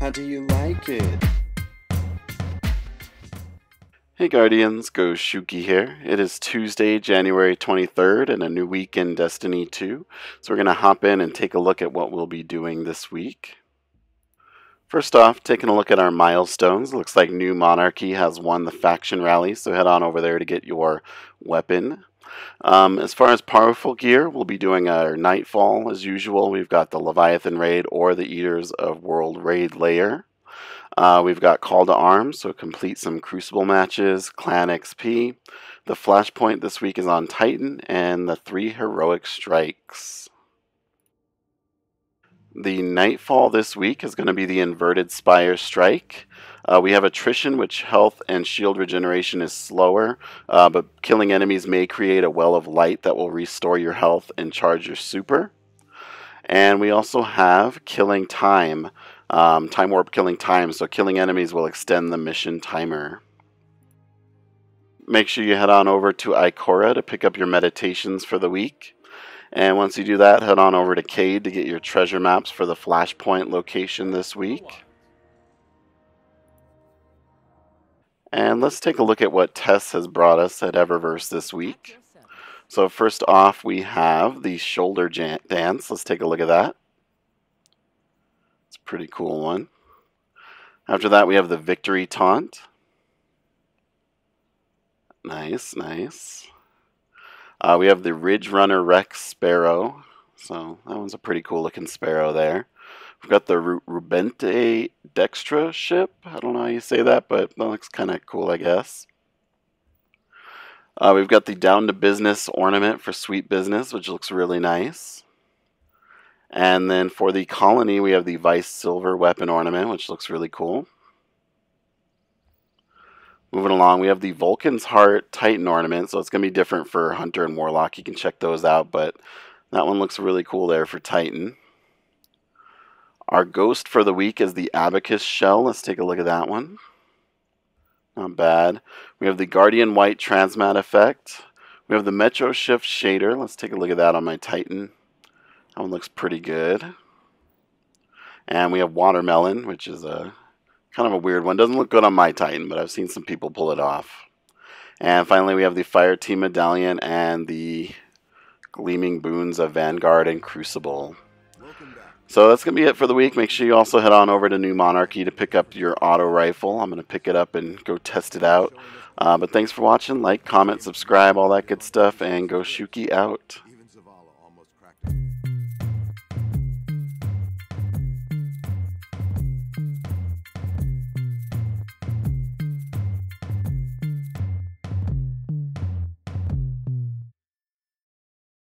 How do you like it? Hey Guardians, Goshuki here. It is Tuesday, January 23rd, and a new week in Destiny 2. So we're going to hop in and take a look at what we'll be doing this week. First off, taking a look at our milestones. Looks like New Monarchy has won the faction rally, so head on over there to get your weapon. Um, as far as powerful gear, we'll be doing our Nightfall as usual. We've got the Leviathan Raid or the Eaters of World Raid Lair. Uh, we've got Call to Arms, so complete some Crucible matches, Clan XP. The Flashpoint this week is on Titan, and the three Heroic Strikes. The Nightfall this week is going to be the Inverted Spire Strike. Uh, we have Attrition, which health and shield regeneration is slower, uh, but killing enemies may create a well of light that will restore your health and charge your super. And we also have Killing Time, um, time warp killing time, so killing enemies will extend the mission timer. Make sure you head on over to Ikora to pick up your meditations for the week. And once you do that, head on over to Cayde to get your treasure maps for the Flashpoint location this week. And let's take a look at what Tess has brought us at Eververse this week. So first off, we have the shoulder dance. Let's take a look at that It's a pretty cool one. After that, we have the Victory Taunt. Nice, nice. Uh, we have the Ridge Runner Rex Sparrow. So that one's a pretty cool looking sparrow there. We've got the Rubente Dextra ship. I don't know how you say that, but that looks kind of cool, I guess. Uh, we've got the Down to Business ornament for Sweet Business, which looks really nice. And then for the colony, we have the Vice Silver weapon ornament, which looks really cool. Moving along, we have the Vulcan's Heart Titan ornament, so it's going to be different for Hunter and Warlock. You can check those out, but that one looks really cool there for Titan. Our ghost for the week is the Abacus shell. Let's take a look at that one. Not bad. We have the Guardian White Transmat effect. We have the Metro Shift shader. Let's take a look at that on my Titan. That one looks pretty good. And we have Watermelon, which is a kind of a weird one. Doesn't look good on my Titan, but I've seen some people pull it off. And finally, we have the Fire Team Medallion and the Gleaming Boons of Vanguard and Crucible. So that's going to be it for the week. Make sure you also head on over to New Monarchy to pick up your auto rifle. I'm going to pick it up and go test it out. Uh, but thanks for watching. Like, comment, subscribe, all that good stuff, and Goshuki out.